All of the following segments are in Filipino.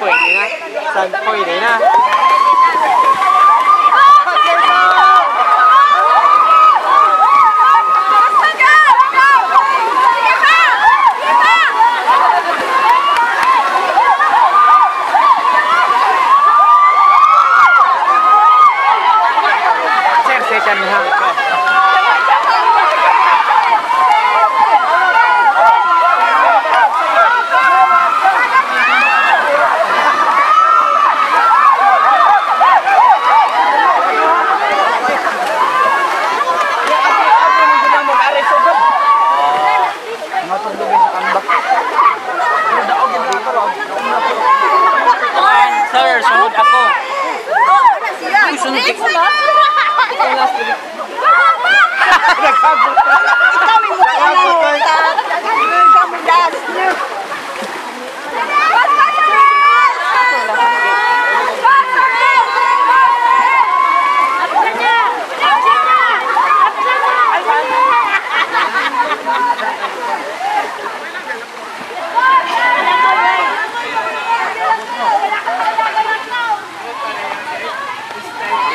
Quẩy đấy nè Sàn quẩy đấy nè Xem xe chân ha sunod ako. Sunod ako.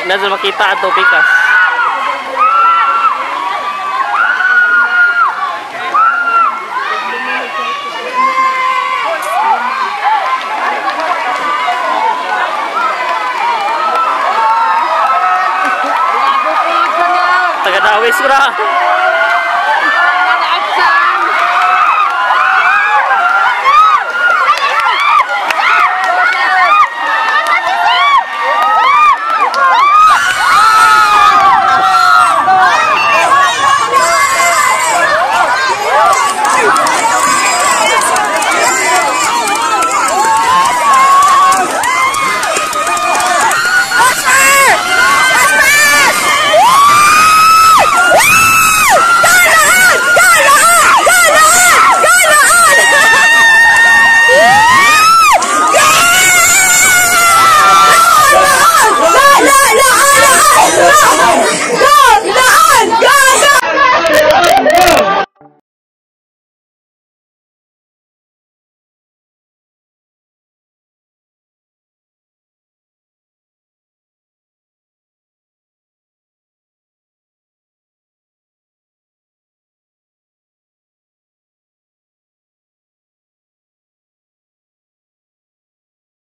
Nasa makita ato pikas. Taga dawis ko na.